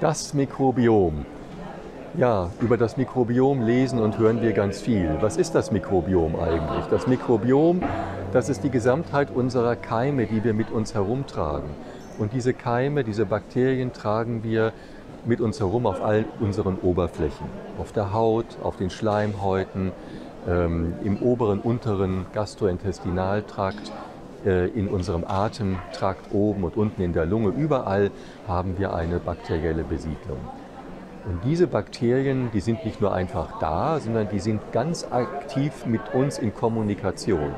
Das Mikrobiom. Ja, über das Mikrobiom lesen und hören wir ganz viel. Was ist das Mikrobiom eigentlich? Das Mikrobiom, das ist die Gesamtheit unserer Keime, die wir mit uns herumtragen. Und diese Keime, diese Bakterien tragen wir mit uns herum auf all unseren Oberflächen. Auf der Haut, auf den Schleimhäuten, ähm, im oberen, unteren Gastrointestinaltrakt, in unserem Atemtrakt oben und unten in der Lunge. Überall haben wir eine bakterielle Besiedlung. Und diese Bakterien, die sind nicht nur einfach da, sondern die sind ganz aktiv mit uns in Kommunikation.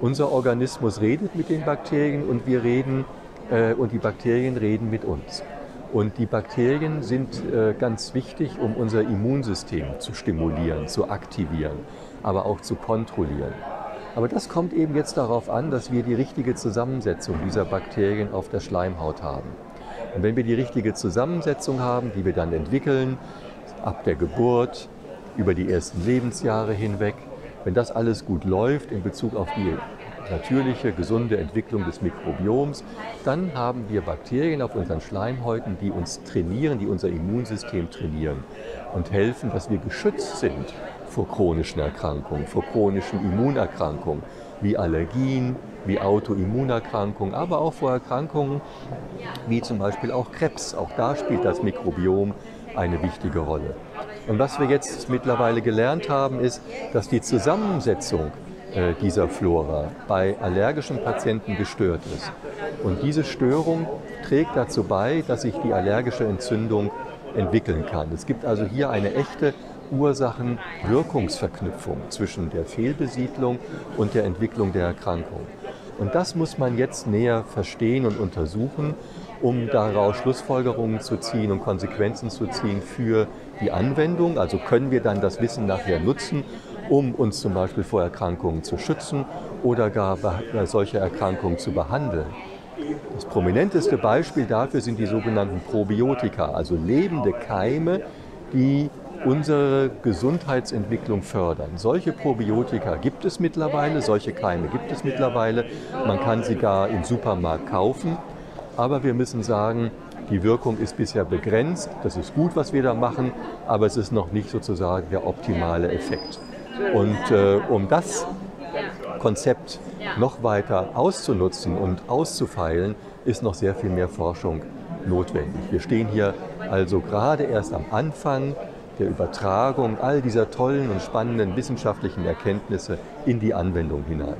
Unser Organismus redet mit den Bakterien und wir reden äh, und die Bakterien reden mit uns. Und die Bakterien sind äh, ganz wichtig, um unser Immunsystem zu stimulieren, zu aktivieren, aber auch zu kontrollieren. Aber das kommt eben jetzt darauf an, dass wir die richtige Zusammensetzung dieser Bakterien auf der Schleimhaut haben. Und wenn wir die richtige Zusammensetzung haben, die wir dann entwickeln, ab der Geburt, über die ersten Lebensjahre hinweg, wenn das alles gut läuft in Bezug auf die natürliche, gesunde Entwicklung des Mikrobioms, dann haben wir Bakterien auf unseren Schleimhäuten, die uns trainieren, die unser Immunsystem trainieren und helfen, dass wir geschützt sind vor chronischen Erkrankungen, vor chronischen Immunerkrankungen wie Allergien, wie Autoimmunerkrankungen, aber auch vor Erkrankungen wie zum Beispiel auch Krebs. Auch da spielt das Mikrobiom eine wichtige Rolle. Und was wir jetzt mittlerweile gelernt haben, ist, dass die Zusammensetzung dieser Flora bei allergischen Patienten gestört ist. Und diese Störung trägt dazu bei, dass sich die allergische Entzündung entwickeln kann. Es gibt also hier eine echte Ursachen-Wirkungsverknüpfung zwischen der Fehlbesiedlung und der Entwicklung der Erkrankung. Und das muss man jetzt näher verstehen und untersuchen, um daraus Schlussfolgerungen zu ziehen und Konsequenzen zu ziehen für die Anwendung. Also können wir dann das Wissen nachher nutzen, um uns zum Beispiel vor Erkrankungen zu schützen oder gar solche Erkrankungen zu behandeln. Das prominenteste Beispiel dafür sind die sogenannten Probiotika, also lebende Keime, die unsere Gesundheitsentwicklung fördern. Solche Probiotika gibt es mittlerweile, solche Keime gibt es mittlerweile. Man kann sie gar im Supermarkt kaufen. Aber wir müssen sagen, die Wirkung ist bisher begrenzt. Das ist gut, was wir da machen, aber es ist noch nicht sozusagen der optimale Effekt. Und äh, um das Konzept noch weiter auszunutzen und auszufeilen, ist noch sehr viel mehr Forschung notwendig. Wir stehen hier also gerade erst am Anfang der Übertragung all dieser tollen und spannenden wissenschaftlichen Erkenntnisse in die Anwendung hinein.